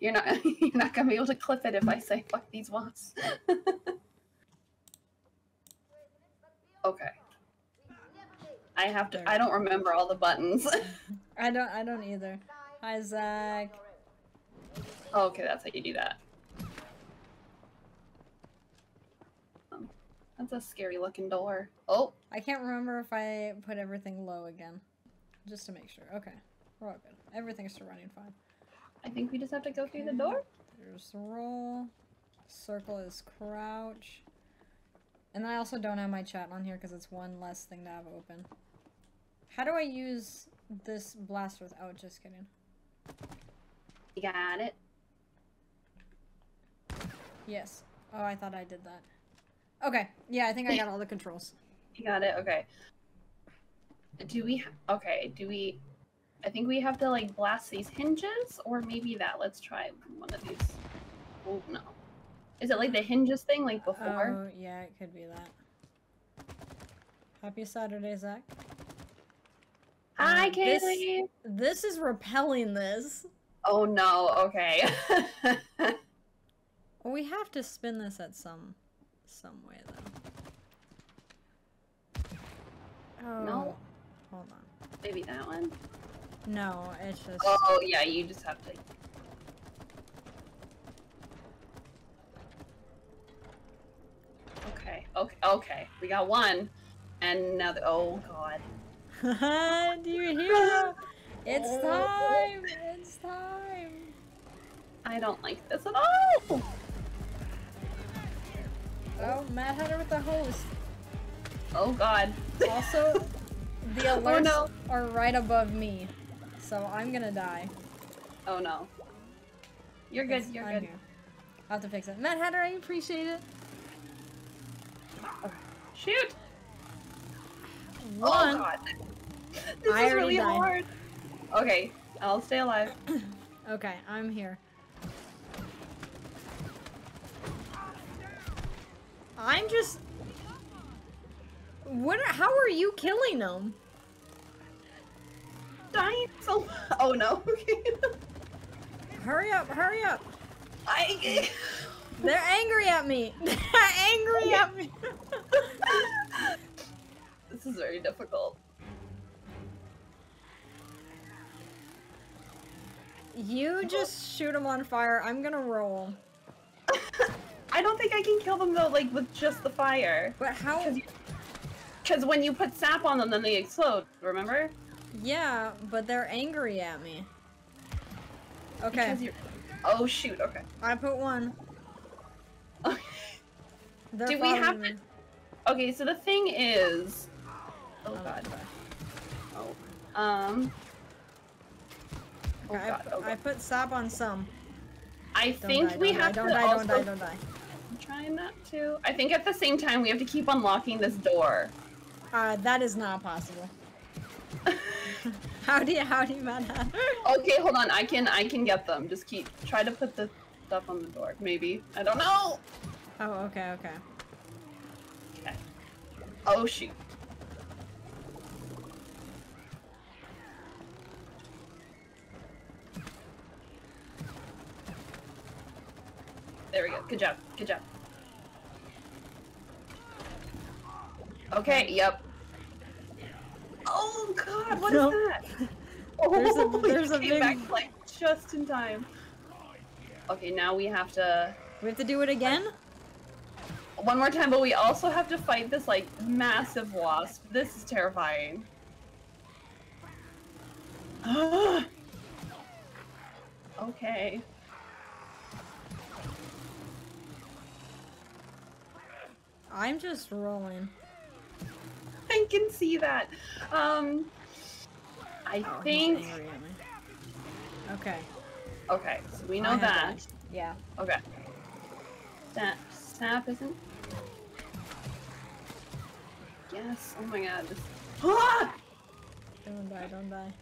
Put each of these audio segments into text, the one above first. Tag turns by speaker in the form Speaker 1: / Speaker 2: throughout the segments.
Speaker 1: You're not you're not gonna be able to clip it if I say fuck these wasps. okay. I have to I don't remember all the buttons.
Speaker 2: I don't I don't either. Hi Zach.
Speaker 1: oh, okay, that's how you do that. Um, that's a scary looking door. Oh,
Speaker 2: I can't remember if I put everything low again. Just to make sure. Okay. We're all good. Everything's still running fine.
Speaker 1: I think we just have to go through the door.
Speaker 2: There's roll. Circle is crouch. And I also don't have my chat on here because it's one less thing to have open. How do I use this blaster without just kidding?
Speaker 1: You got it.
Speaker 2: Yes. Oh, I thought I did that. Okay. Yeah, I think I got all the controls.
Speaker 1: You got it. Okay. Do we? Okay. Do we? I think we have to like blast these hinges, or maybe that. Let's try one of these. Oh no! Is it like the hinges thing, like before?
Speaker 2: Oh, yeah, it could be that. Happy Saturday, Zach.
Speaker 1: Hi,
Speaker 2: um, this-
Speaker 1: Kaylee.
Speaker 2: This is repelling this.
Speaker 1: Oh no. Okay.
Speaker 2: Well, we have to spin this at some some way though. Oh.
Speaker 1: No.
Speaker 2: Hold on.
Speaker 1: maybe that one.
Speaker 2: No, it's just
Speaker 1: Oh yeah. You just have to. Okay. Okay. Okay. We got one, and now the. Oh god.
Speaker 2: Do you hear? It's time! It's time!
Speaker 1: I don't like this at all.
Speaker 2: Oh, Mad Hatter with the host.
Speaker 1: Oh god.
Speaker 2: Also, the
Speaker 1: Oh,
Speaker 2: alerts
Speaker 1: no.
Speaker 2: are right above me, so I'm gonna die.
Speaker 1: Oh no. You're good,
Speaker 2: It's-
Speaker 1: you're
Speaker 2: I'm
Speaker 1: good.
Speaker 2: here. I'll have to fix it. Mad Hatter, I appreciate it.
Speaker 1: Shoot!
Speaker 2: One.
Speaker 1: Oh god. This
Speaker 2: I
Speaker 1: is really
Speaker 2: died.
Speaker 1: hard. Okay, I'll stay alive.
Speaker 2: Okay, I'm here. I'm just. What? How are you killing them?
Speaker 1: Dying so Oh no.
Speaker 2: Hurry up! Hurry up!
Speaker 1: I
Speaker 2: They're angry at me. They're angry at me.
Speaker 1: This is very difficult.
Speaker 2: you just shoot them on fire. I'm gonna roll.
Speaker 1: I don't think I can kill them though, like with just the fire.
Speaker 2: But how?
Speaker 1: Because when you put sap on them, then they explode. Remember?
Speaker 2: Yeah, but they're angry at me. Okay,
Speaker 1: Oh shoot. Okay.
Speaker 2: I put one. They're
Speaker 1: Do we have
Speaker 2: following
Speaker 1: to- Okay. So the thing is. Oh
Speaker 2: Oh,
Speaker 1: god.
Speaker 2: okay.
Speaker 1: Oh. Um. Oh
Speaker 2: Okay, I,
Speaker 1: god.
Speaker 2: pu-
Speaker 1: Oh
Speaker 2: I put sap on some.
Speaker 1: I
Speaker 2: Don't
Speaker 1: think
Speaker 2: die,
Speaker 1: we have
Speaker 2: die,
Speaker 1: to
Speaker 2: don't die,
Speaker 1: also
Speaker 2: don't die, don't die.
Speaker 1: I'm trying not to. I think at the same time we have to keep unlocking this door.
Speaker 2: Uh, that is not possible. how do you, how do you mad?
Speaker 1: Okay, hold on. I can I can get them. Just keep try to put the stuff on the door. Maybe. I don't know.
Speaker 2: Oh, okay, okay.
Speaker 1: Okay. Oh shoot. There we go. Good job. Good job. Okay, yep. Oh god, what is
Speaker 2: Nope.
Speaker 1: that? Oh,
Speaker 2: There's a- oh,
Speaker 1: you
Speaker 2: there's a
Speaker 1: came
Speaker 2: big-
Speaker 1: back like just in time. Okay, now we have to
Speaker 2: We have to do it again?
Speaker 1: one more time, but we also have to fight this like massive wasp. This is terrifying. okay.
Speaker 2: I'm just rolling.
Speaker 1: I can see that. Um, I
Speaker 2: Oh, he's
Speaker 1: think.
Speaker 2: angry at me. Okay.
Speaker 1: Okay, so we know
Speaker 2: have
Speaker 1: that.
Speaker 2: that. Yeah.
Speaker 1: Okay. That snap isn't. Yes. Oh my god. This. Ah!
Speaker 2: Don't die, don't die.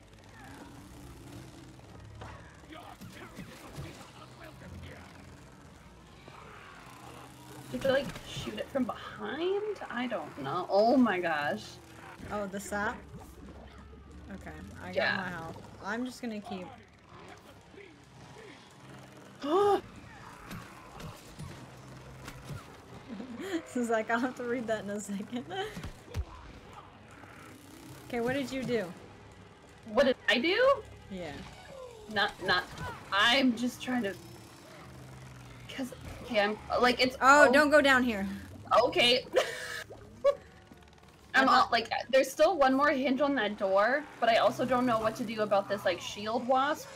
Speaker 1: Do you have like shoot it from behind? I don't know. Oh my gosh.
Speaker 2: Oh, the sap? Okay, I got
Speaker 1: yeah.
Speaker 2: my health. I'm just gonna keep... this is like, I'll have to read that in a second. okay, what did you do?
Speaker 1: What did I do?
Speaker 2: Yeah.
Speaker 1: Not, not... I'm just trying to... Because okay, I'm like it's.
Speaker 2: Oh, don't go down here.
Speaker 1: Okay. I'm all, like, there's still one more hinge on that door, but I also don't know what to do about this like shield wasp.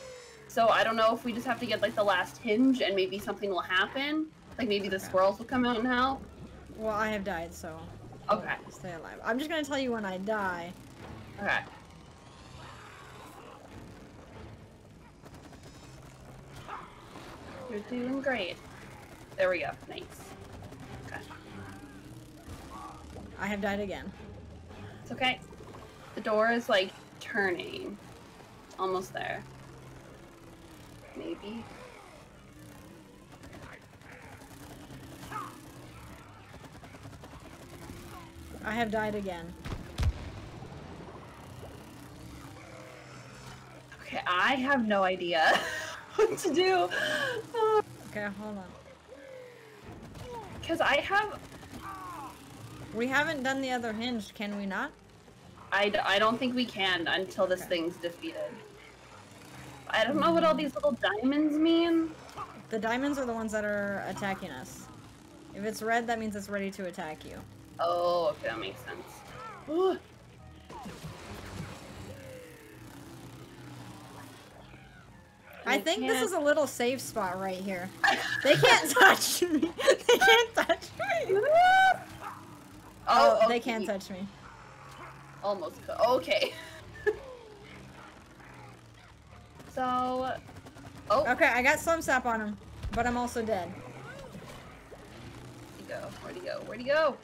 Speaker 1: So I don't know if we just have to get like the last hinge and maybe something will happen. Like maybe the
Speaker 2: Okay.
Speaker 1: squirrels will come out and help.
Speaker 2: Well, I have died, so
Speaker 1: Okay.
Speaker 2: stay alive. I'm just gonna tell you when I die.
Speaker 1: Okay. You're doing great. There we go. Nice. Okay.
Speaker 2: I have died again.
Speaker 1: It's okay. The door is like turning. Almost there. Maybe.
Speaker 2: I have died again.
Speaker 1: Okay, I have no idea what to do.
Speaker 2: Okay, hold on.
Speaker 1: Because I have.
Speaker 2: We haven't done the other hinge, can we not?
Speaker 1: I, d- I don't think we can until this
Speaker 2: Okay.
Speaker 1: thing's defeated. I don't know what all these little diamonds mean.
Speaker 2: The diamonds are the ones that are attacking us. If it's red, that means it's ready to attack you.
Speaker 1: Oh, okay, that makes sense. Ooh.
Speaker 2: I
Speaker 1: They
Speaker 2: think this
Speaker 1: can't-
Speaker 2: is a little safe spot right here. They can't touch me. They can't touch me. Oh, oh, they
Speaker 1: okay.
Speaker 2: can't touch me.
Speaker 1: Almost. Okay. so. Oh.
Speaker 2: Okay, I got some sap on him, but I'm also dead.
Speaker 1: Where'd he go? Where'd he go? Where'd he go?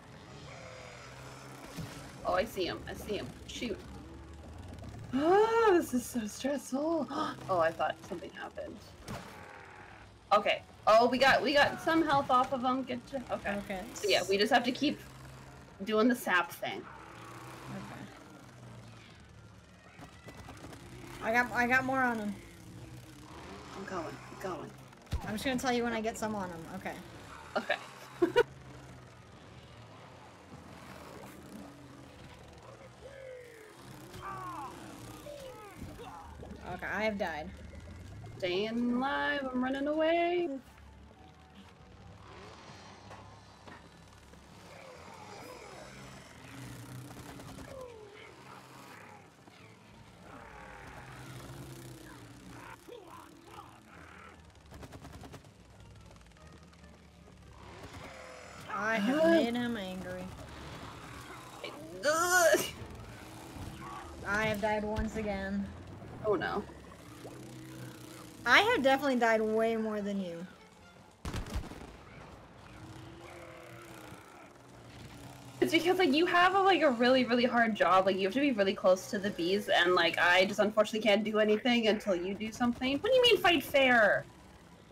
Speaker 1: Oh, I see him. I see him. Shoot. Oh, this is so stressful. Oh, I thought something happened. Okay. Oh, we got we got some health off of them. Get to, okay.
Speaker 2: Okay.
Speaker 1: So yeah, we just have to keep doing the sap thing.
Speaker 2: Okay. I got I got more on them.
Speaker 1: I'm going. I'm going.
Speaker 2: I'm just gonna tell you when I get some on them. Okay.
Speaker 1: Okay.
Speaker 2: Okay, I have died.
Speaker 1: Staying alive. I'm running away.
Speaker 2: I have made him angry. I have died once again.
Speaker 1: Oh no.
Speaker 2: I have definitely died way more than you.
Speaker 1: It's because like you have a, like a really really hard job. Like you have to be really close to the bees, and like I just unfortunately can't do anything until you do something. What do you mean fight fair?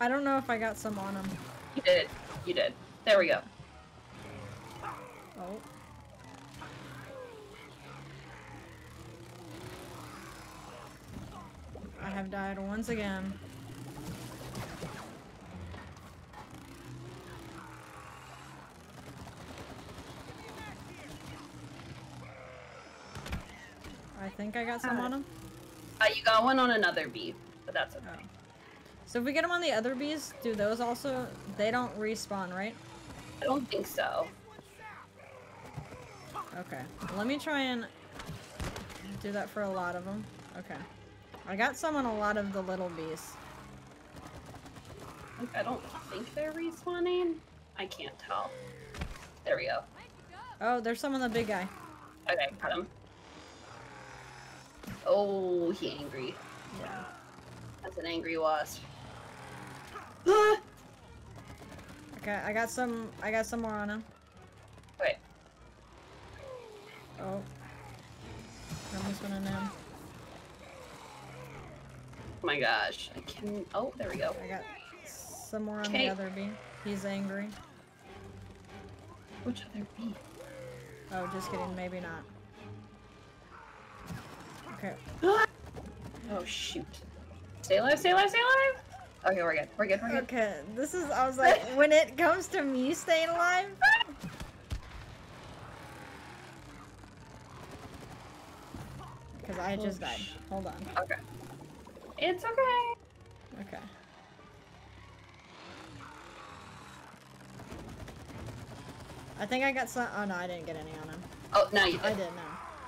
Speaker 2: I don't know if I got some on him.
Speaker 1: You did. You did. There we go.
Speaker 2: Oh. I have died once again. I think I got some on him.
Speaker 1: Uh, you got one on another bee, but that's okay.
Speaker 2: Oh. So if we get them on the other bees, do those also, they don't respawn, right?
Speaker 1: I don't think so.
Speaker 2: Okay. Let me try and do that for a lot of them. Okay. I got some on a lot of the little bees.
Speaker 1: Like, I don't think they're respawning. I can't tell. There we go.
Speaker 2: Oh, there's some on the big guy.
Speaker 1: Okay, got him. Oh, he angry.
Speaker 2: Yeah.
Speaker 1: That's an angry wasp. Ah!
Speaker 2: Okay, I got some, I got some more on him.
Speaker 1: Wait.
Speaker 2: Oh. Went in him
Speaker 1: my gosh. I can. Oh, there we go.
Speaker 2: I got some more on the other bee. He's angry.
Speaker 1: Which other bee?
Speaker 2: Oh, just kidding. Maybe not. Okay.
Speaker 1: oh, shoot. Stay alive, stay alive, stay alive! Okay, we're good. We're good. We're good.
Speaker 2: Okay, this is. I was like, when it comes to me staying alive. Because
Speaker 1: I
Speaker 2: just died. Hold on.
Speaker 1: Okay. It's okay.
Speaker 2: Okay. I think I got some. Oh no, I didn't get any on him.
Speaker 1: Oh, now you did.
Speaker 2: I
Speaker 1: did.
Speaker 2: did no.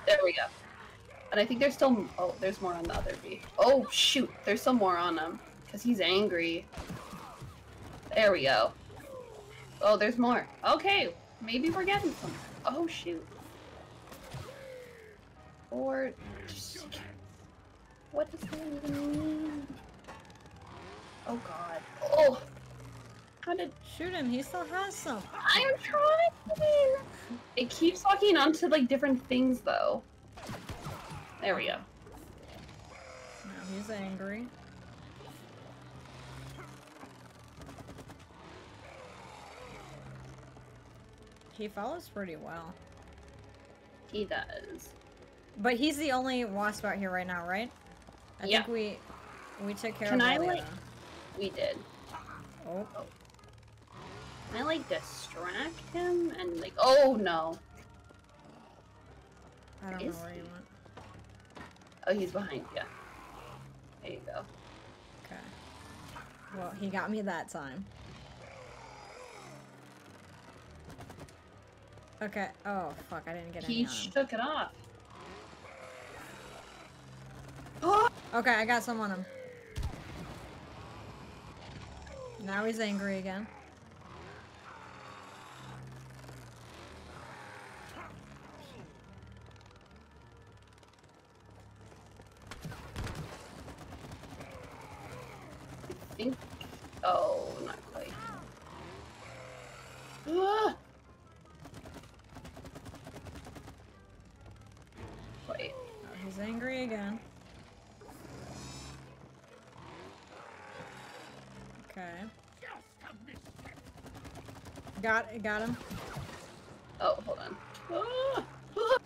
Speaker 1: There we go. And I think there's still. Oh, there's more on the other bee. Oh shoot, there's still more on him because he's angry. There we go. Oh, there's more. Okay, maybe we're getting some. Oh shoot. Or. What does that even mean? Oh god. Oh. How did
Speaker 2: Shoot him. He still has some.
Speaker 1: I'm trying. It keeps walking onto like different things though. There we go.
Speaker 2: No, he's angry. He follows pretty well.
Speaker 1: He does.
Speaker 2: But he's the only wasp out here right now, right? I
Speaker 1: Yeah.
Speaker 2: think we we took care
Speaker 1: Can
Speaker 2: of
Speaker 1: I,
Speaker 2: all the
Speaker 1: like- We did.
Speaker 2: Oh,
Speaker 1: Can I like distract him and like oh no.
Speaker 2: I don't
Speaker 1: Is
Speaker 2: know where you
Speaker 1: he?
Speaker 2: went.
Speaker 1: Oh he's behind you. There you go.
Speaker 2: Okay. Well, he got me that time. Okay. Oh, fuck. I didn't get any
Speaker 1: He shook it off. Oh!
Speaker 2: Okay, I got some on him. Now he's angry again. Got got him.
Speaker 1: Oh, hold on. Ah! Ah!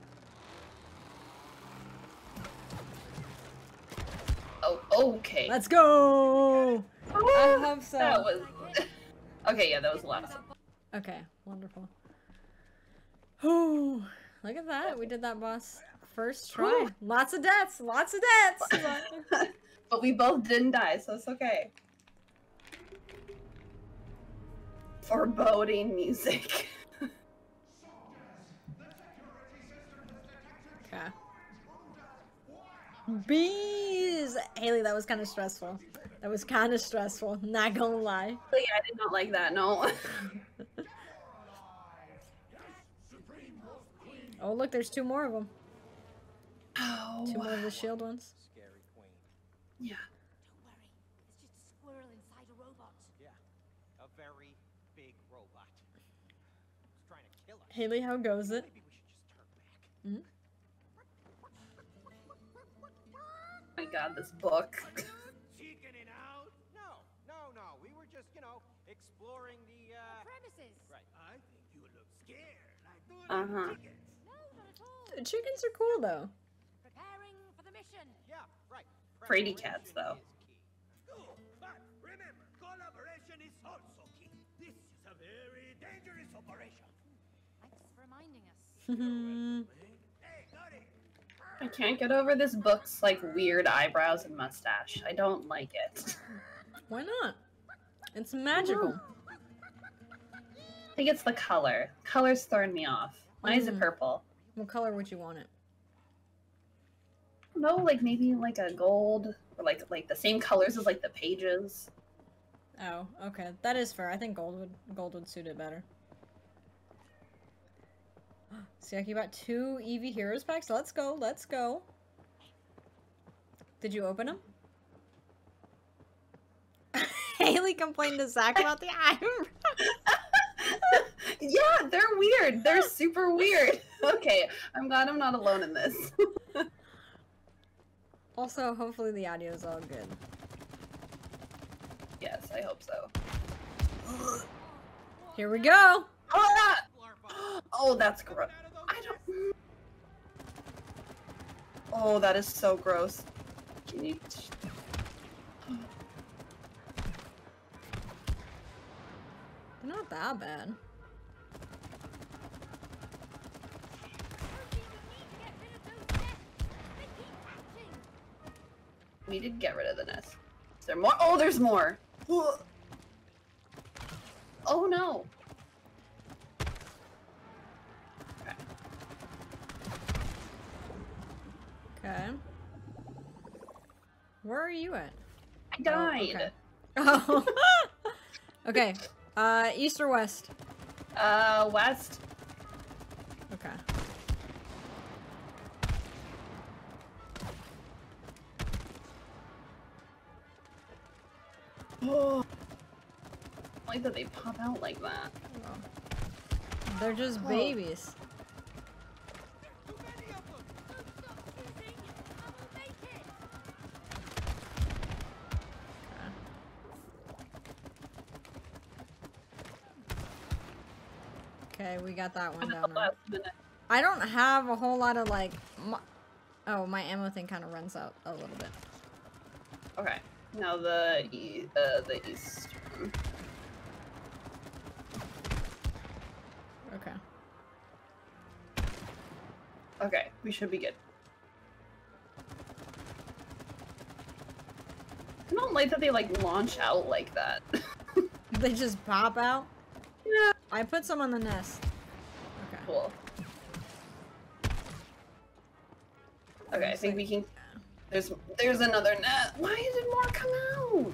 Speaker 1: Oh, okay.
Speaker 2: Let's go. I hope so.
Speaker 1: That was. okay, yeah, that was a lot.
Speaker 2: Okay, wonderful. Oh, look at that. We did that boss first try. Lots of deaths. Lots of deaths.
Speaker 1: but we both didn't die, so it's okay. Foreboding music.
Speaker 2: okay. Bees. Haley, that was kind of stressful. That was kind of stressful. Not gonna lie.
Speaker 1: Oh, yeah, I did not like that. No.
Speaker 2: Oh, look, there's two more of them.
Speaker 1: Oh.
Speaker 2: Two more of the shield ones.
Speaker 1: Yeah.
Speaker 3: Don't worry, it's just a squirrel inside a robot.
Speaker 4: Yeah. A very big robot. It's trying to kill us.
Speaker 2: Haley, how goes it?
Speaker 4: Maybe we should just turn back.
Speaker 1: my god, this book.
Speaker 4: No, no, no. We were just, you know, exploring the,
Speaker 3: The
Speaker 4: uh...
Speaker 3: premises.
Speaker 4: Right. I think you look scared. Like doing
Speaker 1: Uh-huh.
Speaker 4: chickens.
Speaker 3: No, not at all.
Speaker 2: The chickens are cool though.
Speaker 3: Preparing for the mission.
Speaker 4: Yeah, right.
Speaker 1: Fraidy cats, though.
Speaker 4: Preparation. Cool, but remember, collaboration is also key. This is a very dangerous operation.
Speaker 1: I can't get over this book's like weird eyebrows and mustache. I don't like it.
Speaker 2: Why not? It's magical.
Speaker 1: I think it's the color. Color's throwing me off. Why is it
Speaker 2: Mm.
Speaker 1: purple?
Speaker 2: What color would you want it?
Speaker 1: No, like maybe like a gold or like like the same colors as like the pages.
Speaker 2: Oh, okay. That is fair. I think gold would gold would suit it better. See, I got two Eevee Heroes packs. Let's go. Let's go. Did you open them? Haley complained to Zach about the eyebrow.
Speaker 1: yeah, they're weird. They're super weird. Okay, I'm glad I'm not alone in this.
Speaker 2: Also, hopefully the audio is all good.
Speaker 1: yes, I hope so.
Speaker 2: Here we go.
Speaker 1: Ah! Oh, that's gross. I don't. Oh, that is so gross. Can you?
Speaker 2: They're not that bad.
Speaker 1: We did get rid of the nest. Is there more? Oh, there's more. Oh no. Okay.
Speaker 2: Where are you at?
Speaker 1: I died.
Speaker 2: okay. Oh. okay. Uh, east or west?
Speaker 1: Uh, west.
Speaker 2: Okay.
Speaker 1: Oh. I like that they pop out like that.
Speaker 2: They're just
Speaker 1: Oh.
Speaker 2: babies. Got that one down. Right. I don't have a whole lot of like. Oh, my ammo thing kind of runs out a little bit.
Speaker 1: Okay. Now the e uh, the east. one.
Speaker 2: Okay.
Speaker 1: Okay, we should be good. I don't like that they like launch out like that.
Speaker 2: They just pop out.
Speaker 1: yeah.
Speaker 2: I put some on the nest. Okay,
Speaker 1: I think
Speaker 2: like-
Speaker 1: we can. There's there's another net. Why did more come out?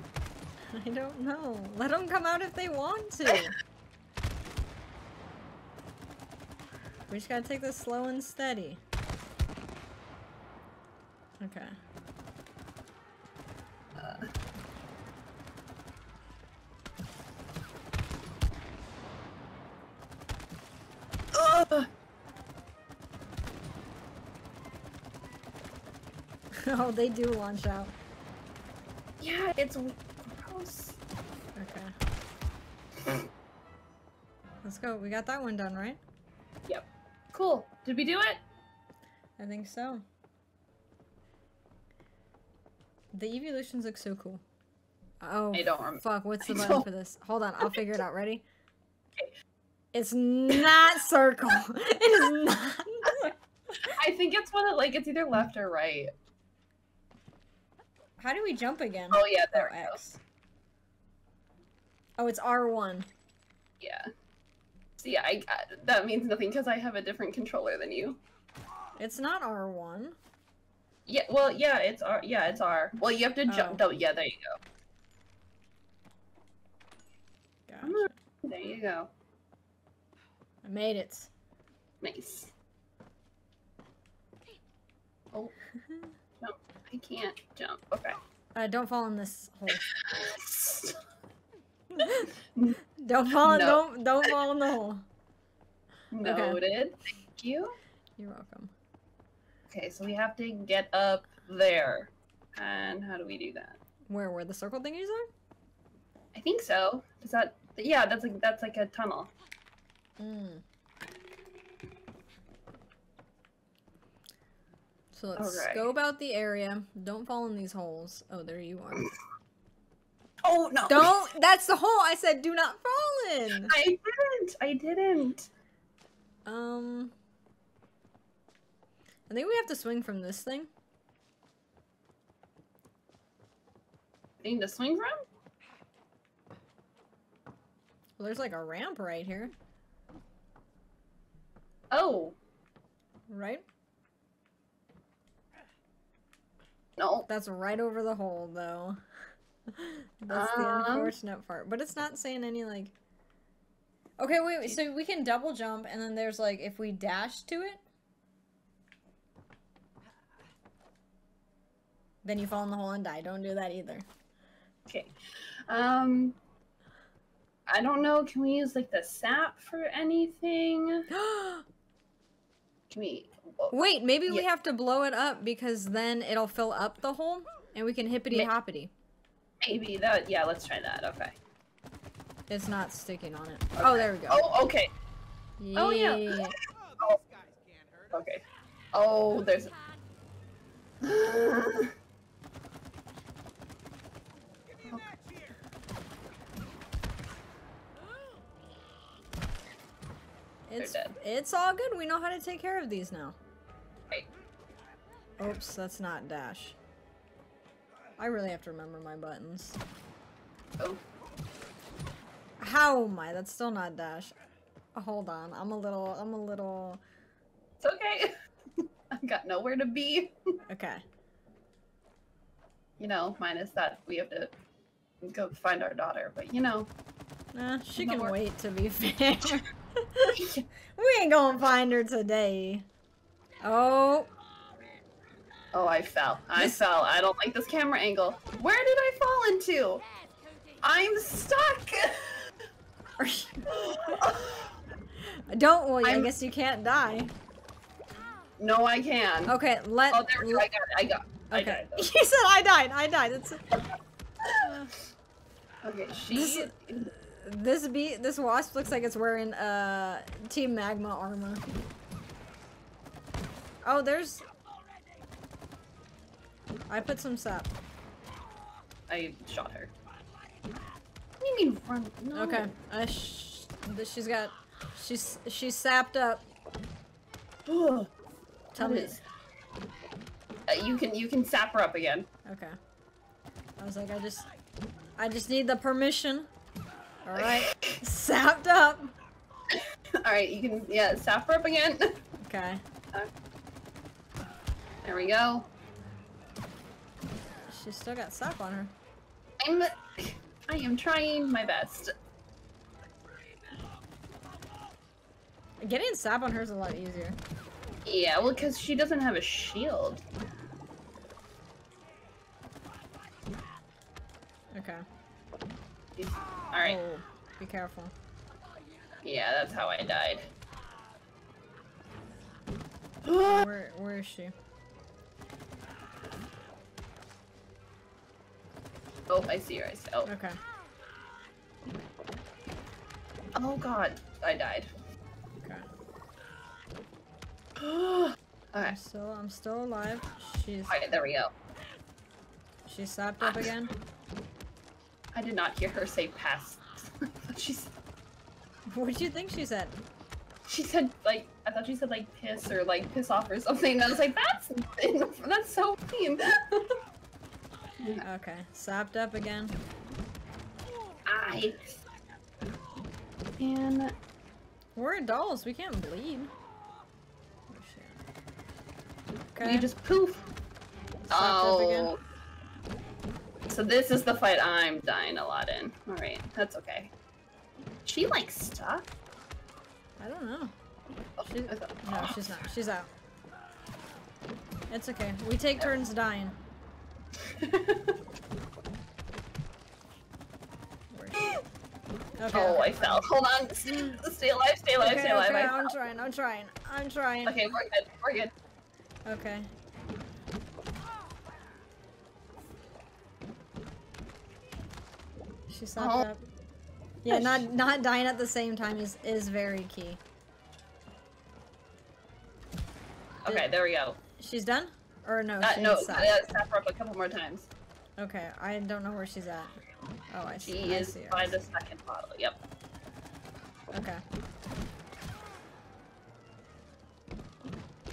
Speaker 2: I don't know. Let them come out if they want to. we just gotta take this slow and steady. Okay.
Speaker 1: Uh, Ugh.
Speaker 2: oh, they do launch out.
Speaker 1: Yeah, it's gross.
Speaker 2: Okay. Let's go. We got that one done, right?
Speaker 1: Yep. Cool. Did we do it?
Speaker 2: I think so. The evolutions look so cool. Oh,
Speaker 1: I don't remember.
Speaker 2: fuck. What's the
Speaker 1: I
Speaker 2: button
Speaker 1: don't-
Speaker 2: for this? Hold on. I'll figure it out. Ready?
Speaker 1: Okay.
Speaker 2: It's not circle. it is not.
Speaker 1: I think it's one of like it's either left or right.
Speaker 2: How do we jump again?
Speaker 1: Oh yeah, there
Speaker 2: Oh,
Speaker 1: it
Speaker 2: X.
Speaker 1: goes.
Speaker 2: Oh, it's R1.
Speaker 1: Yeah. See, I uh, that means nothing because I have a different controller than you.
Speaker 2: It's not R1.
Speaker 1: Yeah. Well, yeah, it's R. Yeah, it's R. Well, you have to jump.
Speaker 2: Oh.
Speaker 1: Yeah, there you go.
Speaker 2: Gotcha.
Speaker 1: There you go.
Speaker 2: I made it.
Speaker 1: Nice. Oh. I can't jump. Okay.
Speaker 2: Uh, don't fall in this hole. Don't fall. In,
Speaker 1: No.
Speaker 2: Don't don't fall in the hole.
Speaker 1: Noted. Thank you.
Speaker 2: You're welcome.
Speaker 1: Okay, so we have to get up there. And how do we do that?
Speaker 2: Where where the circle thingies are?
Speaker 1: I think so. Is that? Yeah, that's like that's like a tunnel.
Speaker 2: Mm. So let's
Speaker 1: Okay.
Speaker 2: scope out the area. Don't fall in these holes. Oh, there you are.
Speaker 1: Oh no!
Speaker 2: Don't. That's the hole. I said do not fall in.
Speaker 1: I didn't. I didn't.
Speaker 2: Um. I think we have to swing from this thing.
Speaker 1: Thing to swing from?
Speaker 2: Well, there's like a ramp right here,
Speaker 1: Oh
Speaker 2: right?
Speaker 1: No.
Speaker 2: That's right over the hole, though. That's the
Speaker 1: Um.
Speaker 2: unfortunate part. But it's not saying any, like... Okay, wait, wait, so we can double jump, and then there's, like, if we dash to it... Then you fall in the hole and die. Don't do that either.
Speaker 1: Okay. Um. I don't know. Can we use like the sap for anything? Can we?
Speaker 2: Wait, maybe we have to blow it up, because then it'll fill up the hole, and we can hippity-hoppity.
Speaker 1: Maybe that. Yeah. Let's try that. Okay.
Speaker 2: It's not sticking on it. Oh, there we go.
Speaker 1: Oh. Okay. oh, yeah.
Speaker 4: Oh, these guys can't hurt us.
Speaker 1: Okay. Oh, there's.
Speaker 3: Can.
Speaker 4: Give me a match here.
Speaker 2: It's it's all good. We know how to take care of these now.
Speaker 1: Right.
Speaker 2: Oops, that's not dash. I really have to remember my buttons.
Speaker 1: Oh,
Speaker 2: How am I? That's still not dash. Hold on. I'm a little. I'm a little.
Speaker 1: it's okay. I've got nowhere to be.
Speaker 2: Okay.
Speaker 1: You know, minus that we have to go find our daughter. But you know,
Speaker 2: Nah, she can wait to be fair. we ain't gonna find her today. Oh,
Speaker 1: oh, I fell. I fell. I don't like this camera angle. Where did I fall into? I'm stuck.
Speaker 2: don't. Well, I
Speaker 1: I'm-
Speaker 2: guess you can't die.
Speaker 1: no, I can.
Speaker 2: Okay, let.
Speaker 1: Oh, there we go. I got it. I got. I
Speaker 2: okay.
Speaker 1: died. though.
Speaker 2: You said I died. I died. It's.
Speaker 1: Okay, she.
Speaker 2: This- This bee, this wasp looks like it's wearing uh Team Magma armor. Oh, there's. I put some sap.
Speaker 1: I shot her. What do you mean run? No.
Speaker 2: Okay. Uh, sh she's got. She's she's sapped up.
Speaker 1: Ugh.
Speaker 2: Tell
Speaker 1: That
Speaker 2: me.
Speaker 1: is- Uh, you can you can sap her up again.
Speaker 2: Okay. I was like, I just, I just need the permission. All right. Sapped up.
Speaker 1: All right, you can yeah sap her up again.
Speaker 2: Okay.
Speaker 1: Uh, there we go.
Speaker 2: She's still got sap on her.
Speaker 1: I'm I am trying my best.
Speaker 2: Getting sap on her is a lot easier.
Speaker 1: Yeah, well, because she doesn't have a shield.
Speaker 2: Okay.
Speaker 1: All right.
Speaker 2: Oh, be careful.
Speaker 1: Yeah, that's how I died.
Speaker 2: Where where is she?
Speaker 1: Oh, I see her. I see. Oh,
Speaker 2: Okay.
Speaker 1: oh God, I died.
Speaker 2: Okay.
Speaker 1: okay.
Speaker 2: I'm still I'm still alive. She's
Speaker 1: Okay, there we go.
Speaker 2: she's sapped up again.
Speaker 1: I did not hear her say pass. She's
Speaker 2: What did you think she said?
Speaker 1: she said like I thought she said like piss or like piss off or something. And I was like, that's that's so mean.
Speaker 2: Okay. Sapped up again.
Speaker 1: I and
Speaker 2: We're adults. We can't bleed. Oh, shit. Okay.
Speaker 1: you just poof.
Speaker 2: Again.
Speaker 1: Oh. So this is the fight I'm dying a lot in. All right, that's okay. She like stuck.
Speaker 2: I don't know.
Speaker 1: Oh,
Speaker 2: She,
Speaker 1: I thought-
Speaker 2: no, she's not. She's out. It's okay. We take turns dying. Where is she? Okay.
Speaker 1: oh,
Speaker 2: okay.
Speaker 1: I fell. Hold on. Stay, alive. Stay alive.
Speaker 2: Okay,
Speaker 1: stay alive.
Speaker 2: okay, I'm trying. I'm trying. I'm trying.
Speaker 1: Okay, we're good. We're good.
Speaker 2: Okay. She stopped
Speaker 1: Oh.
Speaker 2: up. Yeah, not not dying at the same time is is very key.
Speaker 1: Okay, there we go.
Speaker 2: She's done? Or no?
Speaker 1: Uh,
Speaker 2: she
Speaker 1: no,
Speaker 2: needs sap.
Speaker 1: uh, tap her up a couple more times.
Speaker 2: Okay, I don't know where she's at. Oh, I see.
Speaker 1: She is
Speaker 2: see her.
Speaker 1: by the second bottle. Yep.
Speaker 2: Okay.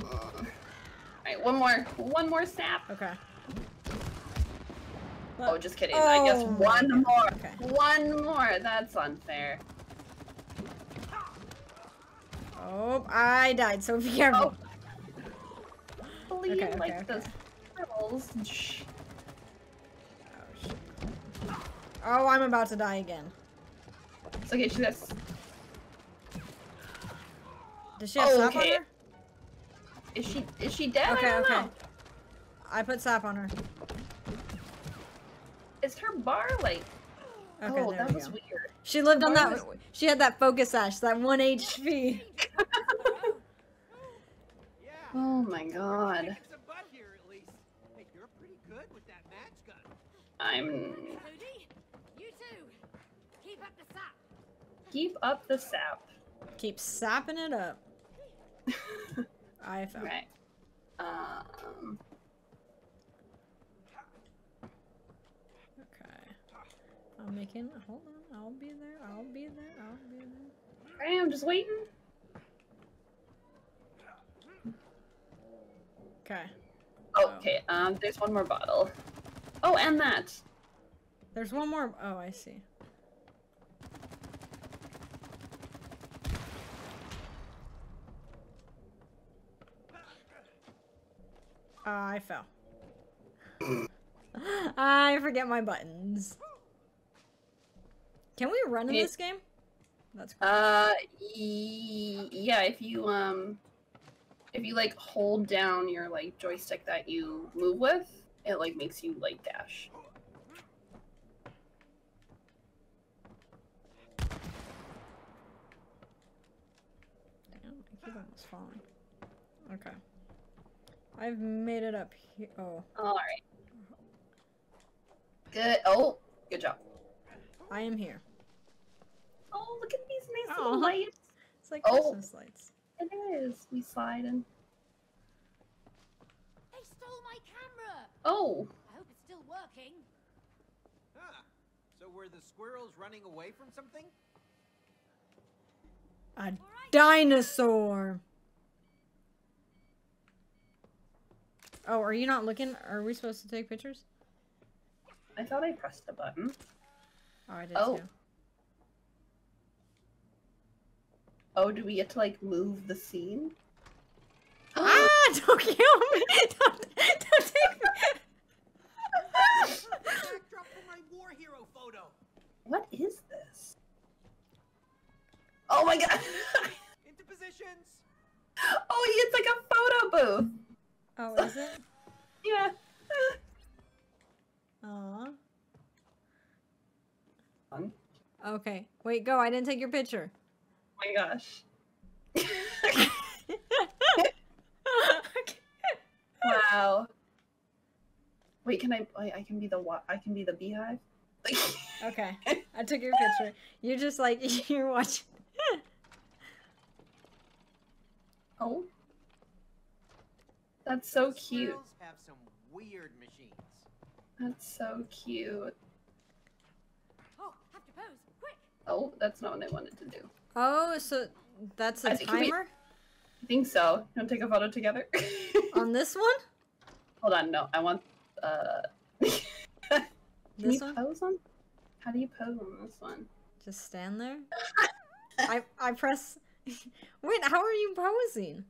Speaker 1: Alright, one more. One more snap.
Speaker 2: Okay.
Speaker 1: Oh, just kidding. I guess
Speaker 2: Oh
Speaker 1: one more. One more. That's unfair.
Speaker 2: Oh, I died, so be careful.
Speaker 1: Believe
Speaker 2: Okay, okay,
Speaker 1: like
Speaker 2: okay.
Speaker 1: those squirrels.
Speaker 2: Oh. Oh, I'm about to die again.
Speaker 1: It's okay. She has.
Speaker 2: Does she have
Speaker 1: Oh,
Speaker 2: sap
Speaker 1: okay.
Speaker 2: on her?
Speaker 1: Is she? Is she dead?
Speaker 2: Okay,
Speaker 1: I don't
Speaker 2: okay.
Speaker 1: know.
Speaker 2: I put sap on her.
Speaker 1: Is her bar like?
Speaker 2: Okay,
Speaker 1: oh, that
Speaker 2: we
Speaker 1: was
Speaker 2: go.
Speaker 1: weird.
Speaker 2: She lived on that. She had that Focus Sash, that one HP.
Speaker 1: Oh my god.
Speaker 4: Kicking some butt here at least. Hey, you're pretty good with that match gun.
Speaker 1: I'm.
Speaker 3: Cody, you too. Keep up the sap.
Speaker 1: Keep up the sap.
Speaker 2: Keep sapping it up. I fell.
Speaker 1: Right. Um.
Speaker 2: Okay. I'm making. Hold on. I'll be there. I'll be there. I'll be there.
Speaker 1: I'm just waiting.
Speaker 2: Okay.
Speaker 1: Oh, okay. Um. There's one more bottle. Oh, and that.
Speaker 2: There's one more. Oh, I see. Uh, I fell. I forget my buttons. Can we run in
Speaker 1: Yeah.
Speaker 2: this game? That's cool.
Speaker 1: Uh, y- yeah. If you um, if you like hold down your like joystick that you move with, it like makes you like dash.
Speaker 2: Damn, I keep almost falling. Okay. I've made it up here. Oh,
Speaker 1: All right. Good. Oh, good job.
Speaker 2: I am here.
Speaker 1: Oh, look at these nice
Speaker 2: Aw.
Speaker 1: little lights.
Speaker 2: It's like
Speaker 1: Oh.
Speaker 2: Christmas lights.
Speaker 1: It is. We slide in.
Speaker 3: They stole my camera.
Speaker 1: Oh,
Speaker 3: I hope it's still working.
Speaker 5: Huh. So were the squirrels running away from something?
Speaker 2: A dinosaur. Oh, are you not looking? Are we supposed to take pictures?
Speaker 1: I thought I pressed a button.
Speaker 2: Oh, I did
Speaker 1: Oh.
Speaker 2: too.
Speaker 1: Oh, do we get to like move the scene?
Speaker 2: Ah! Don't kill me! Don't, don't take me!
Speaker 5: Backdrop for my war hero photo.
Speaker 1: What is this? Oh my god!
Speaker 5: Into positions.
Speaker 1: oh, it's like a photo booth.
Speaker 2: Oh, is it?
Speaker 1: Yeah.
Speaker 2: Aw.
Speaker 1: Fun.
Speaker 2: Okay. Wait, go. I didn't take your picture.
Speaker 1: Oh my gosh.
Speaker 2: okay.
Speaker 1: wow. Wait, can I? I, I can be the wa- I can be the beehive.
Speaker 2: Okay. I took your picture. You're just like, you're watching.
Speaker 1: oh. That's so cute.
Speaker 5: have some weird machines.
Speaker 1: That's so cute.
Speaker 3: Oh, have to pose. Quick.
Speaker 1: Oh, that's not what I wanted to do.
Speaker 2: Oh, so that's a
Speaker 1: I think we-
Speaker 2: timer
Speaker 1: I think so. You want to take a photo together?
Speaker 2: on this one?
Speaker 1: Hold on, no. I want. Uh. can
Speaker 2: This
Speaker 1: you
Speaker 2: one?
Speaker 1: pose on? How do you pose on this one?
Speaker 2: Just stand there. I I press. Wait, how are you posing?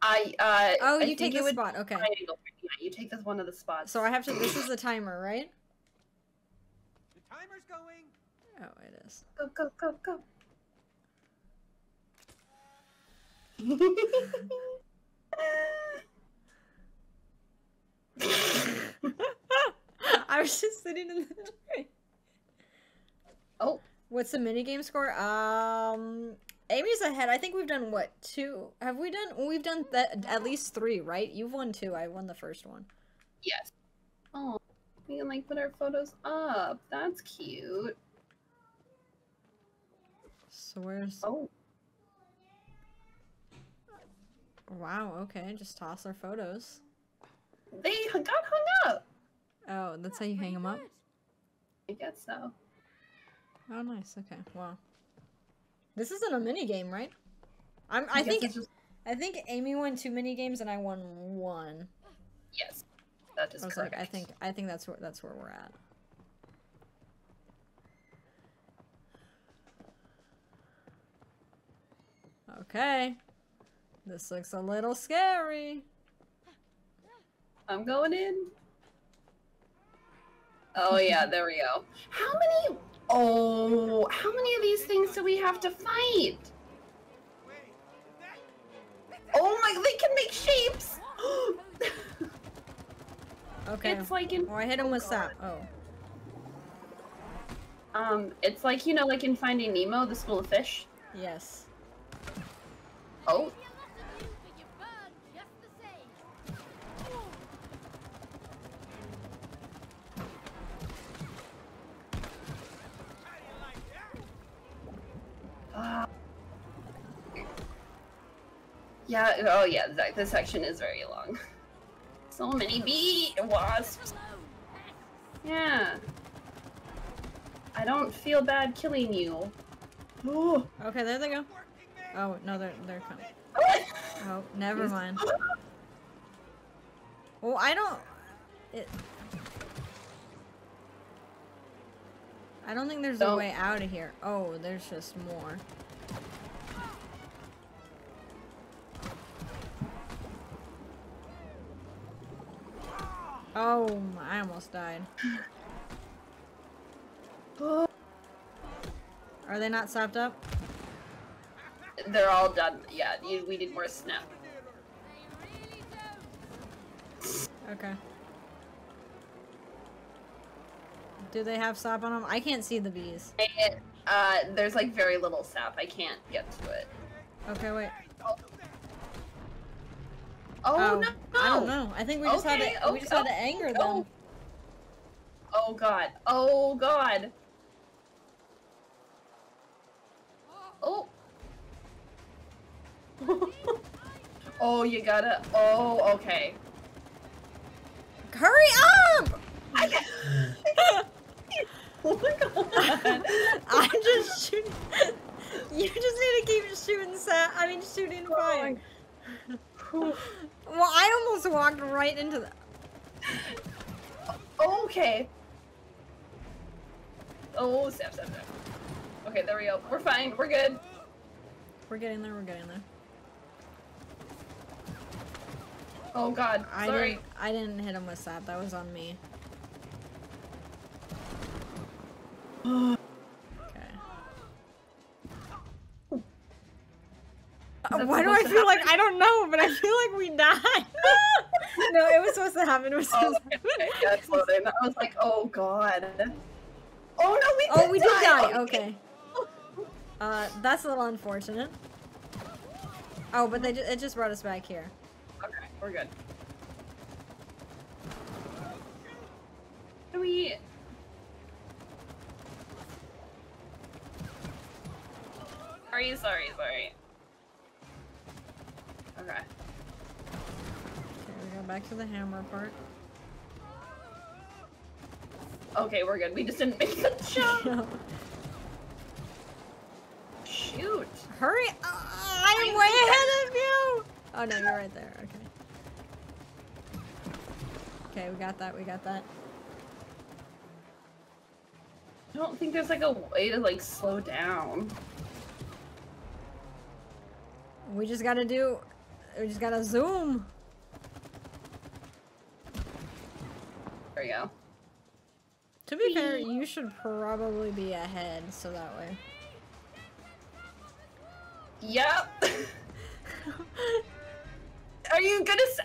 Speaker 1: I. Uh,
Speaker 2: Oh,
Speaker 1: I
Speaker 2: you
Speaker 1: think
Speaker 2: take
Speaker 1: it
Speaker 2: this
Speaker 1: would-
Speaker 2: spot. Okay.
Speaker 1: triangle. You take this one of the spots.
Speaker 2: So I have to. This is the timer, right?
Speaker 5: The timer's going.
Speaker 2: Oh, it is.
Speaker 1: Go, go, go, go.
Speaker 2: I was just sitting in the tree.
Speaker 1: oh,
Speaker 2: What's the minigame score? Um, Amy's ahead. I think we've done what two? Have we done? We've done that at least three, right? You've won two. I won the first one.
Speaker 1: yes. Oh, we can like put our photos up. That's cute.
Speaker 2: So where's?
Speaker 1: Oh,
Speaker 2: Wow. Okay, just toss our photos.
Speaker 1: they got hung up.
Speaker 2: Oh, that's how you hang them up.
Speaker 1: I guess so.
Speaker 2: Oh, nice. Okay. Wow. This isn't a mini game, right? I'm. I,
Speaker 1: guess
Speaker 2: think.
Speaker 1: just
Speaker 2: I think Amy won two mini games and I won one.
Speaker 1: yes. That is
Speaker 2: I was
Speaker 1: correct.
Speaker 2: like, I think. I think that's where that's where we're at. Okay. This looks a little scary.
Speaker 1: I'm going in. Oh yeah, there we go. How many? Oh, how many of these things do we have to fight? Oh my! They can make shapes.
Speaker 2: Okay.
Speaker 1: It's like in
Speaker 2: Oh, I hit him with sap. Oh.
Speaker 1: um, it's like you know, like in Finding Nemo, the school of fish.
Speaker 2: Yes.
Speaker 1: Oh,
Speaker 3: See a lot of you, but you burn just the same. Ooh.
Speaker 4: how do you like that?
Speaker 1: Ah. Yeah, oh yeah, th- this section is very long. So many bee wasps.
Speaker 3: Hello.
Speaker 1: Yeah. I don't feel bad killing you. Oh.
Speaker 2: Okay, there they go. Oh no, they're they're coming. Oh, never mind. Well, oh, I don't. It. I don't think there's a way out of here. Oh, there's just more. Oh, I almost died. Are they not stopped up?
Speaker 1: They're all done. Yeah, you, we need more snap.
Speaker 3: They really don't.
Speaker 2: Okay. Do they have sap on them? I can't see the bees.
Speaker 1: And, uh, there's like very little sap. I can't get to it.
Speaker 2: Okay, wait.
Speaker 1: Oh,
Speaker 2: Oh,
Speaker 1: no!
Speaker 2: I don't know. I think we just had
Speaker 1: Okay,
Speaker 2: to we just had to
Speaker 1: okay,
Speaker 2: anger them.
Speaker 1: oh. Oh god. Oh god. Oh. oh, you gotta. Oh, okay.
Speaker 2: Hurry up!
Speaker 1: I oh my god!
Speaker 2: I'm just shooting. You just need to keep shooting set. I mean, shooting oh fire.
Speaker 1: Oh
Speaker 2: Well, I almost walked right into the.
Speaker 1: okay. Oh, snap, snap, snap. Okay, there we go. We're fine. We're good.
Speaker 2: We're getting there. We're getting there.
Speaker 1: Oh god.
Speaker 2: I
Speaker 1: Sorry.
Speaker 2: didn't. I didn't hit him with sap. That was on me. Okay. Uh, Why do I feel like I don't know, but I feel like we died. no, it was supposed to happen. It was
Speaker 1: Oh,
Speaker 2: supposed
Speaker 1: okay.
Speaker 2: to
Speaker 1: okay, That's loading. I was like, oh god. Oh no, we did
Speaker 2: Oh, we did die.
Speaker 1: die.
Speaker 2: Okay. Uh, that's a little unfortunate. Oh, but they ju- it just brought us back here.
Speaker 1: We're good. Can we? Sorry, sorry, sorry. Okay.
Speaker 2: Okay, we go back to the hammer part.
Speaker 1: Okay, we're good. We just didn't make the jump. Shoot.
Speaker 2: Hurry! Uh, I'm way ahead of you! Oh no, you're right there. Okay. Okay, we got that. We got that.
Speaker 1: I don't think there's like a way to like slow down.
Speaker 2: We just gotta do. We just gotta zoom.
Speaker 1: There we go.
Speaker 2: To be fair, you should probably be ahead, so that way.
Speaker 1: Yep. Are you gonna? s-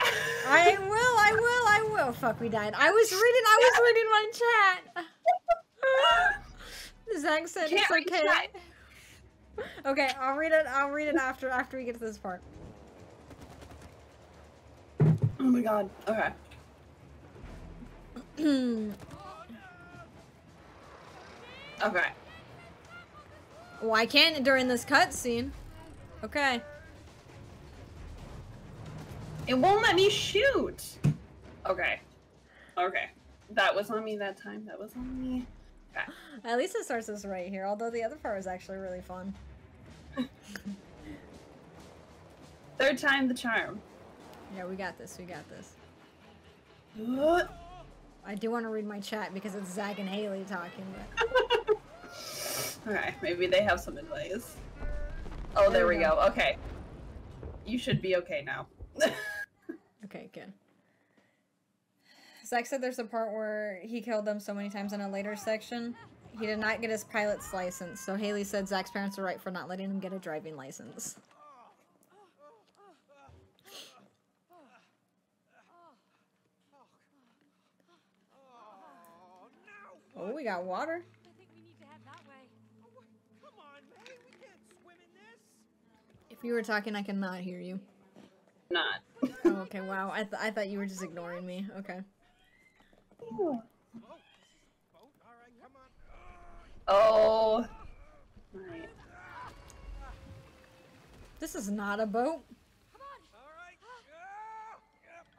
Speaker 2: I will, I will, I will. Fuck, we died. I was reading, I was reading my chat. Zach said
Speaker 1: Can't
Speaker 2: it's okay.
Speaker 1: chat.
Speaker 2: Okay, I'll read it. I'll read it after after we get to this part.
Speaker 1: Oh my god. Okay. Okay.
Speaker 2: Why can't during this cutscene? Okay.
Speaker 1: It won't let me shoot. Okay. Okay. That was on me that time. That was on me. Okay.
Speaker 2: At least it starts us right here. Although the other part was actually really fun.
Speaker 1: Third time the charm.
Speaker 2: Yeah, we got this. We got this.
Speaker 1: What?
Speaker 2: I do want to read my chat because it's Zach and Haley talking. But
Speaker 1: Okay, maybe they have some advice. Oh, there, we go. Okay. You should be okay now.
Speaker 2: okay, good. Zach said there's a part where he killed them so many times in a later section. He did not get his pilot's license, so Haley said Zach's parents are right for not letting him get a driving license. Oh, we got water.
Speaker 3: I think we need to head that way.
Speaker 4: Come on, man. We can't swim in this.
Speaker 2: If you were talking, I cannot hear you.
Speaker 1: Not.
Speaker 2: Oh, okay, wow. I, th- I thought you were just ignoring me. Okay.
Speaker 4: Oh, boat. All right, come on.
Speaker 1: Right.
Speaker 2: This is not a boat.
Speaker 3: Come on.
Speaker 4: All right.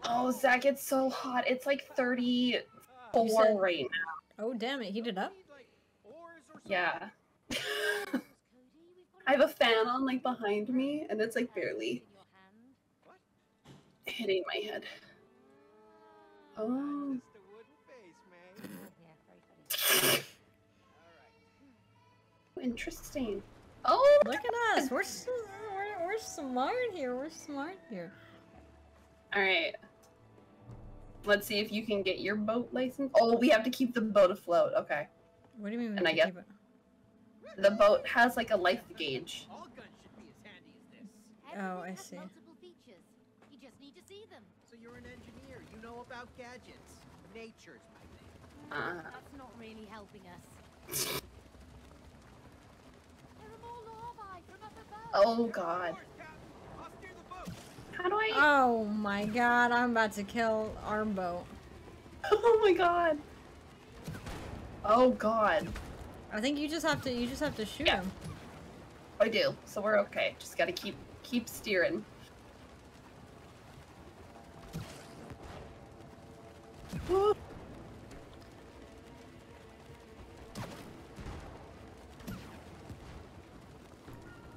Speaker 4: Go.
Speaker 1: Oh, Zach, it's so hot. It's like 34
Speaker 2: said-
Speaker 1: right now.
Speaker 2: Oh, damn it. Heated up.
Speaker 4: Need, like, oars or something?
Speaker 1: Yeah.
Speaker 3: Cody, we've got
Speaker 1: I have a fan on like behind me, and it's like barely
Speaker 3: in your hand.
Speaker 1: Hitting my head. Oh.
Speaker 4: Just a wooden face, man.
Speaker 3: Yeah, very funny.
Speaker 4: All right.
Speaker 1: interesting. Oh, oh,
Speaker 2: Look at us. We're, we're we're smart here. We're smart here.
Speaker 1: all right. Let's see if you can get your boat license. Oh, we have to keep the boat afloat. Okay.
Speaker 2: What do you mean?
Speaker 1: And I guess-
Speaker 2: keep it-
Speaker 1: The boat has like a life gauge.
Speaker 5: All guns should be as handy as this.
Speaker 2: Oh, I see.
Speaker 3: multiple features. You just need to see them.
Speaker 5: So you're an engineer. You know about gadgets. Nature's my thing.
Speaker 1: Uh,
Speaker 3: That's not really helping us. There are more larvae from up above.
Speaker 1: oh God.
Speaker 4: Course, Cap. I'll steer the boat.
Speaker 1: How do I?
Speaker 2: Oh my god! I'm about to kill our boat.
Speaker 1: Oh my God. Oh God.
Speaker 2: I think you just have to. You just have to shoot
Speaker 1: Yeah.
Speaker 2: him.
Speaker 1: I do. So we're okay. Just gotta keep keep steering.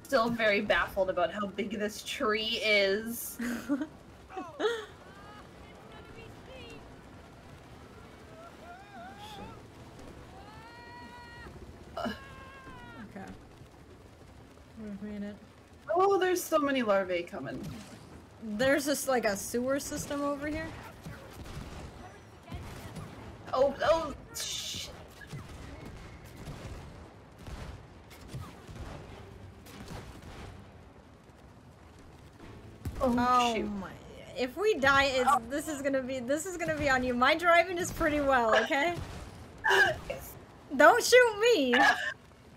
Speaker 1: Still very baffled about how big this tree is.
Speaker 2: Okay. We've made it.
Speaker 1: Oh, there's so many larvae coming.
Speaker 2: There's just like a sewer system over here.
Speaker 1: Oh, oh, shit. Oh,
Speaker 2: Oh
Speaker 1: shoot.
Speaker 2: my! If we die, it's
Speaker 1: Oh.
Speaker 2: this is gonna be this is gonna be on you. My driving is pretty well, okay? Don't shoot me.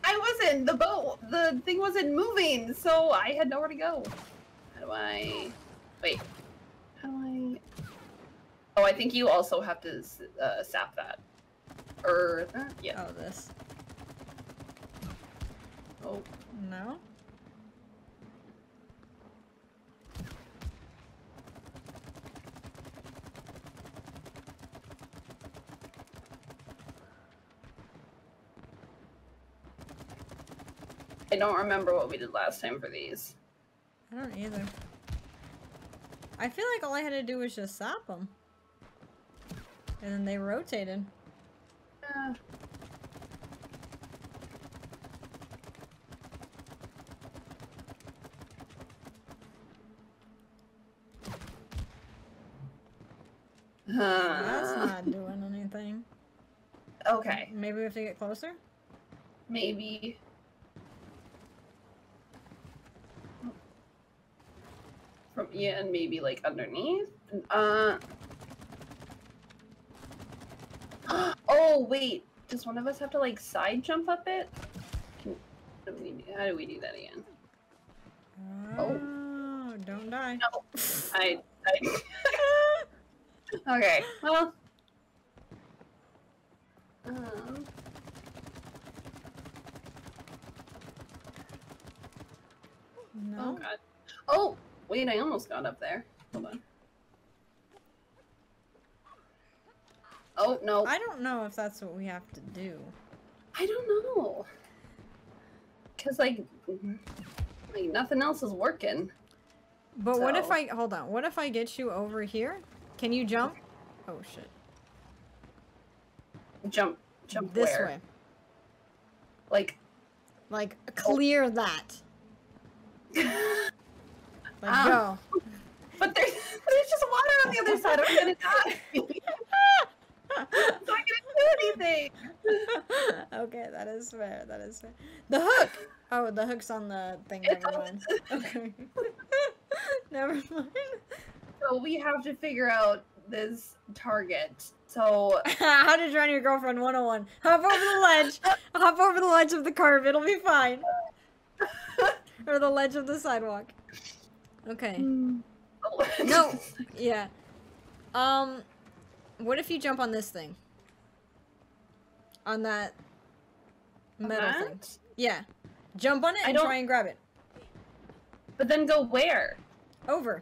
Speaker 1: I wasn't. The boat, the thing wasn't moving, so I had nowhere to go. How do I? Wait. How do I? Oh, I think you also have to uh, sap that. Or that? Yeah.
Speaker 2: Oh, this.
Speaker 1: Oh.
Speaker 2: No.
Speaker 1: I don't remember what we did last time for these.
Speaker 2: I don't either. I feel like all I had to do was just sap them. And then they rotated. That's not doing anything.
Speaker 1: okay.
Speaker 2: Maybe we have to get closer?
Speaker 1: Maybe. From yeah, and maybe like underneath. Uh. Oh wait, does one of us have to like side jump up it? Can, how, do we, how do we do that again? Oh.
Speaker 2: Oh, don't die.
Speaker 1: No, I. I okay, well. Um. Oh god. Oh, wait, I almost got up there. Hold on. Oh, no. I,
Speaker 2: don't know if that's what we have to do.
Speaker 1: I don't know. Because, like, like, nothing else is working.
Speaker 2: But what if I hold on? What if I get you over here? Can you jump? Oh shit.
Speaker 1: Jump, jump
Speaker 2: this
Speaker 1: where?
Speaker 2: way.
Speaker 1: Like,
Speaker 2: Like clear that. Like
Speaker 1: Ah.
Speaker 2: go.
Speaker 1: but there's, there's just water on the other side. I'm gonna die. I'm not gonna do anything.
Speaker 2: okay, that is fair. That is fair. The hook. Oh, the hook's on the thing. Never mind. Okay. Never mind.
Speaker 1: So we have to figure out this target. So
Speaker 2: How to drown your girlfriend 101. Hop over the ledge. Hop over the ledge of the curb. It'll be fine. or the ledge of the sidewalk. Okay. No. Yeah. Um, what if you jump on this thing? On that metal thing. Yeah. Jump on it
Speaker 1: I
Speaker 2: and
Speaker 1: don't-
Speaker 2: try and grab it.
Speaker 1: But then go where?
Speaker 2: Over.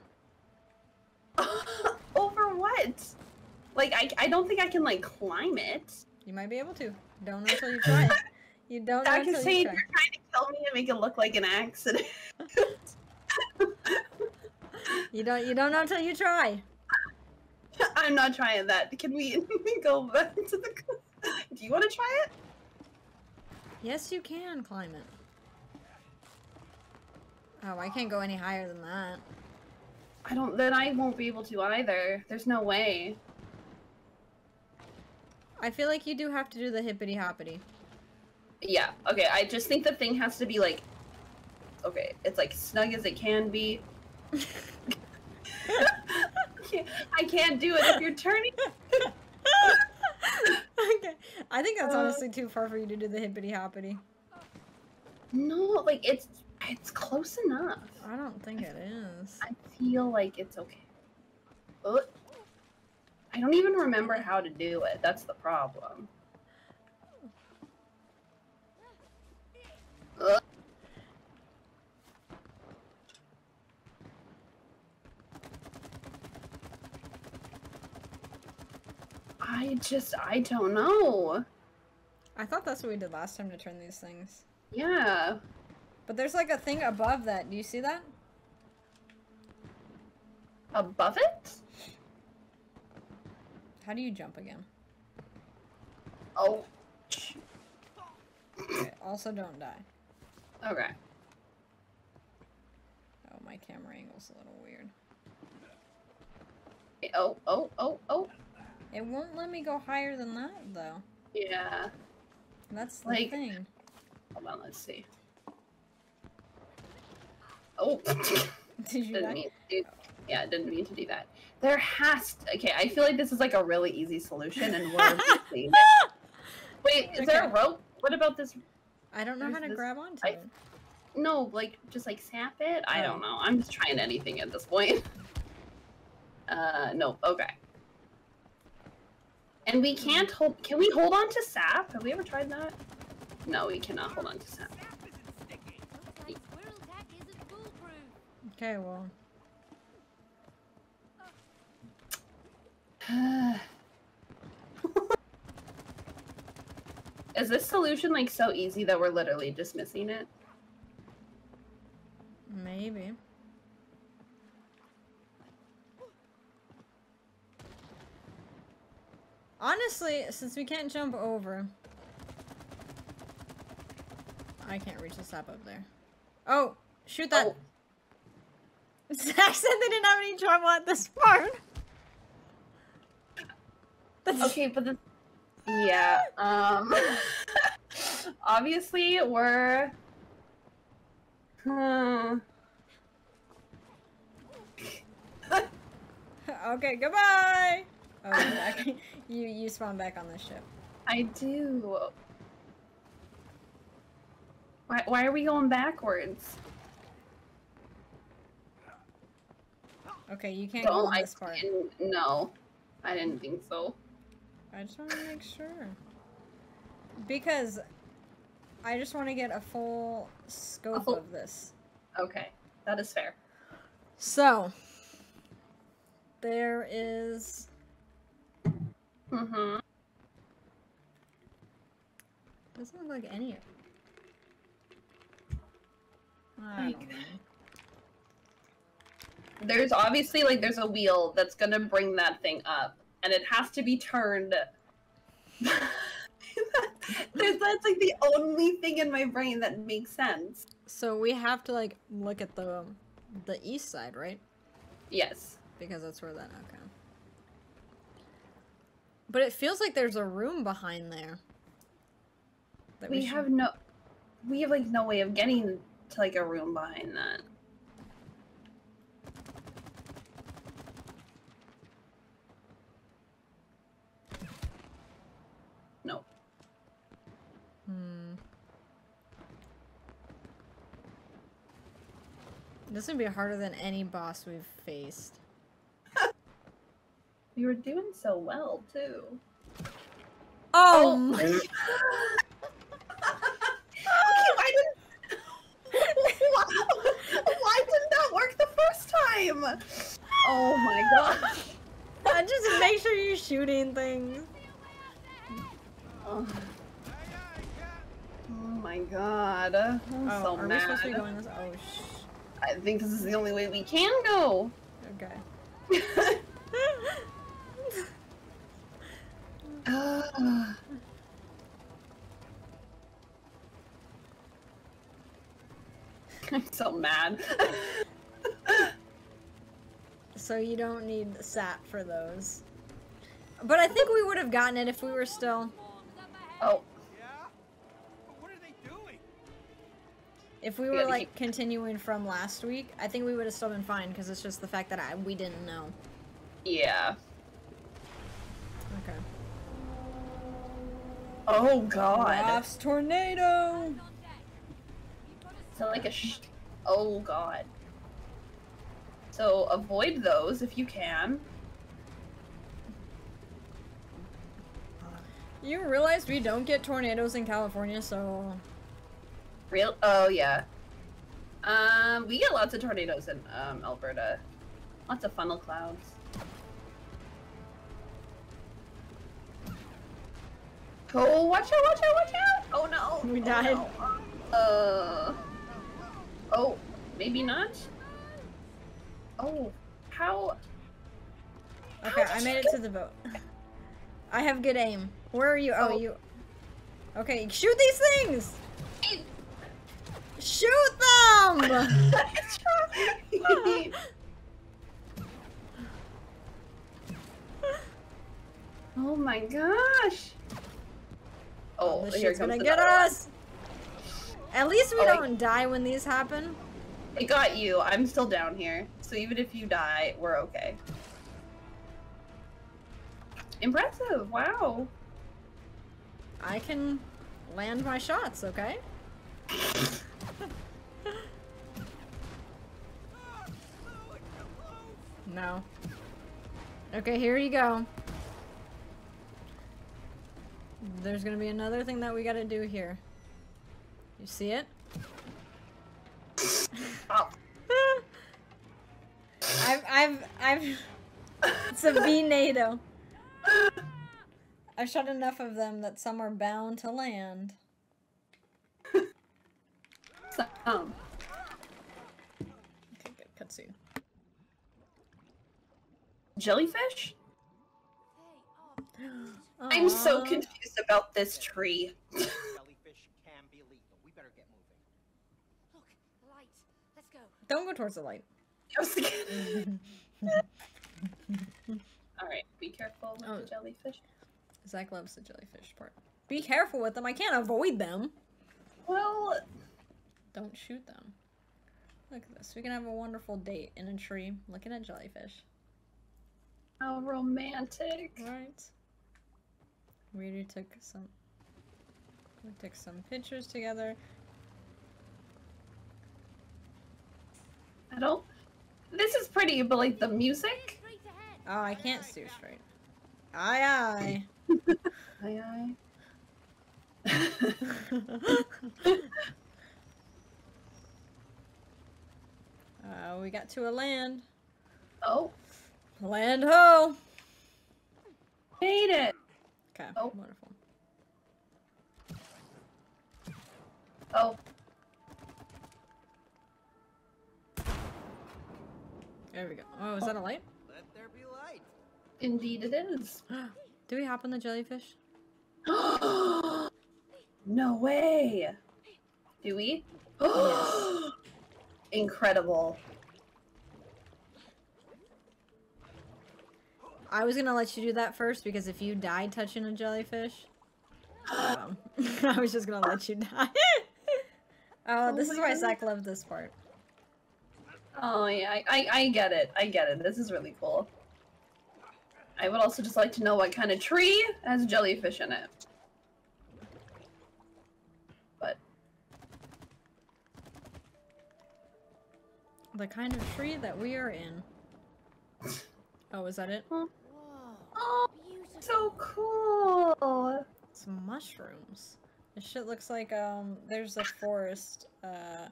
Speaker 1: Over what? Like I, I don't think I can like climb it.
Speaker 2: You might be able to. Don't know until you try. You don't know
Speaker 1: I can say
Speaker 2: you
Speaker 1: you're trying to kill me and make it look like an accident.
Speaker 2: You don't. You don't know until you try.
Speaker 1: I'm not trying that. Can we go back to the? Do you want to try it?
Speaker 2: Yes, you can climb it. Oh, I can't go any higher than that.
Speaker 1: I don't. Then I won't be able to either. There's no way.
Speaker 2: I feel like you do have to do the hippity hoppity.
Speaker 1: Yeah. Okay. I just think the thing has to be like. Okay. It's like snug as it can be. I can't do it if you're turning.
Speaker 2: okay. I think that's
Speaker 1: Uh,
Speaker 2: honestly too far for you to do the hippity hoppity.
Speaker 1: No, like it's it's close enough.
Speaker 2: I don't think it is.
Speaker 1: I feel like it's okay. Ugh. I don't even remember how to do it. That's the problem. Ugh. I just, I don't know.
Speaker 2: I thought that's what we did last time to turn these things.
Speaker 1: Yeah.
Speaker 2: But there's like a thing above that. Do you see that?
Speaker 1: Above it?
Speaker 2: How do you jump again?
Speaker 1: Oh.
Speaker 2: Okay, also don't die.
Speaker 1: Okay.
Speaker 2: Oh, my camera angle's a little weird.
Speaker 1: Oh, oh, oh, oh.
Speaker 2: It won't let me go higher than that, though.
Speaker 1: Yeah.
Speaker 2: That's the
Speaker 1: Like-
Speaker 2: thing.
Speaker 1: Hold on, let's see. Oh.
Speaker 2: Did you
Speaker 1: didn't mean to do, yeah, I didn't mean to do that. There has to, okay, I feel like this is like a really easy solution and we're. Wait, is there a rope? What about this?
Speaker 2: I don't know how to grab onto
Speaker 1: I-
Speaker 2: it.
Speaker 1: No, like just like sap it? I
Speaker 2: Oh.
Speaker 1: don't know. I'm just trying anything at this point. Uh, no, okay. And we can't hold, can we hold on to sap? Have we ever tried that? No, we cannot hold on to sap.
Speaker 4: Sap isn't sticky.
Speaker 3: Looks like squirrel tack isn't foolproof.
Speaker 2: Okay, well.
Speaker 1: Is this solution like so easy that we're literally just missing it?
Speaker 2: Maybe. Honestly, since we can't jump over, I can't reach the sap up there. Oh, shoot that!
Speaker 1: Oh,
Speaker 2: Zach said they didn't have any trouble at this part. That's
Speaker 1: okay, but the yeah, um, obviously we're. Hmm.
Speaker 2: okay. Goodbye. Oh, back. you you spawn back on this ship.
Speaker 1: I do. Why, why are we going backwards?
Speaker 2: Okay, you can't go
Speaker 1: Don't
Speaker 2: on
Speaker 1: I
Speaker 2: this part.
Speaker 1: No, I didn't think so.
Speaker 2: I just want to make sure. Because I just want to get a full scope
Speaker 1: full-
Speaker 2: of this.
Speaker 1: Okay, that is fair.
Speaker 2: So, there is.
Speaker 1: Mm-hmm.
Speaker 2: Doesn't look like any.
Speaker 1: Like-
Speaker 2: don't.
Speaker 1: There's obviously like there's a wheel that's gonna bring that thing up, and it has to be turned. That's like the only thing in my brain that makes sense.
Speaker 2: So we have to like look at the the east side, right?
Speaker 1: Yes.
Speaker 2: Because that's where that okay. But it feels like there's a room behind there. that
Speaker 1: We
Speaker 2: should-
Speaker 1: have no, we have like no way of getting to like a room behind that. No.
Speaker 2: Hmm. This would be harder than any boss we've faced.
Speaker 1: We were doing so well too.
Speaker 2: Oh,
Speaker 1: my-
Speaker 2: my-
Speaker 1: okay, why didn't why, why didn't that work the first time? Oh my god.
Speaker 2: Uh, just make sure you're shooting things.
Speaker 1: Oh, oh my god. I'm
Speaker 2: Oh,
Speaker 1: so
Speaker 2: are
Speaker 1: mad.
Speaker 2: we supposed to be going this? Oh, sh.
Speaker 1: I think this is the only way we can go.
Speaker 2: Okay.
Speaker 1: Uh, I'm so mad.
Speaker 2: So you don't need sap for those. But I think we would have gotten it if we were still
Speaker 1: oh,
Speaker 4: Yeah? What are they doing?
Speaker 2: if we were like continuing from last week. I think we would have still been fine because it's just the fact that I we didn't know.
Speaker 1: yeah. Oh god.
Speaker 2: Raf's tornado.
Speaker 3: On deck. You've got to
Speaker 1: So like a sh- oh god. So avoid those if you can.
Speaker 2: You realize we don't get tornadoes in California, so
Speaker 1: Real oh yeah. Um we get lots of tornadoes in um Alberta. Lots of funnel clouds. Oh watch out, watch out, watch out! Oh no!
Speaker 2: We
Speaker 1: oh,
Speaker 2: died.
Speaker 1: no. Uh Oh, maybe not? Oh, how
Speaker 2: okay,
Speaker 1: How
Speaker 2: I made it to the boat. I have good aim. Where are you? Oh,
Speaker 1: Oh.
Speaker 2: you. Okay, shoot these things. Shoot them.
Speaker 1: Oh my gosh! Oh,
Speaker 2: this shit's
Speaker 1: comes
Speaker 2: gonna get us. At least we
Speaker 1: Oh,
Speaker 2: don't die when these happen.
Speaker 1: It got you. I'm still down here, so even if you die, we're okay. Impressive! Wow.
Speaker 2: I can land my shots, okay? No. Okay, here you go. There's gonna be another thing that we gotta do here. You see it?
Speaker 1: Oh,
Speaker 2: I've, I've, I've. It's a V-NATO. I've shot enough of them that some are bound to land.
Speaker 1: some.
Speaker 2: Okay, good. Cutscene.
Speaker 1: Jellyfish?
Speaker 3: Um, They are
Speaker 1: I'm so confused about this tree.
Speaker 5: Jellyfish can be lethal. We better get moving.
Speaker 3: Look, light. Let's go.
Speaker 2: Don't go towards the light.
Speaker 1: I was thinking- Alright, be careful with
Speaker 2: Oh.
Speaker 1: the jellyfish.
Speaker 2: Zach loves the jellyfish part. Be careful with them. I can't avoid them.
Speaker 1: Well,
Speaker 2: Don't shoot them. Look at this. We can have a wonderful date in a tree looking at jellyfish.
Speaker 1: how romantic.
Speaker 2: Right. We took some. We took some pictures together.
Speaker 1: I don't. This is pretty, but like the music?
Speaker 2: Oh, I can't steer straight. Aye
Speaker 1: Aye, aye.
Speaker 2: aye. uh, we got to a land.
Speaker 1: oh,
Speaker 2: Land ho!
Speaker 1: made it.
Speaker 2: Okay,
Speaker 1: Oh.
Speaker 2: wonderful.
Speaker 1: Oh,
Speaker 2: There we go. Oh, is that a light?
Speaker 5: Let there be light.
Speaker 1: indeed it is.
Speaker 2: Do we hop on the jellyfish?
Speaker 1: no way. Do we? Incredible.
Speaker 2: I was gonna let you do that first because if you died touching a jellyfish, um, I was just gonna let you die. oh, this is why
Speaker 1: goodness.
Speaker 2: Zach loved this part.
Speaker 1: Oh yeah, I, I, I get it. I get it. This is really cool. I would also just like to know what kind of tree has jellyfish in it. But
Speaker 2: The kind of tree that we are in. Oh, is that it?
Speaker 3: Whoa.
Speaker 1: Oh,
Speaker 3: Beautiful.
Speaker 1: so cool.
Speaker 2: Some mushrooms. This shit looks like um. There's a forest. Uh,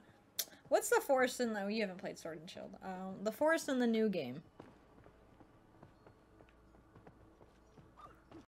Speaker 2: what's the forest in the? You haven't played Sword and Shield. Um, the forest in the new game.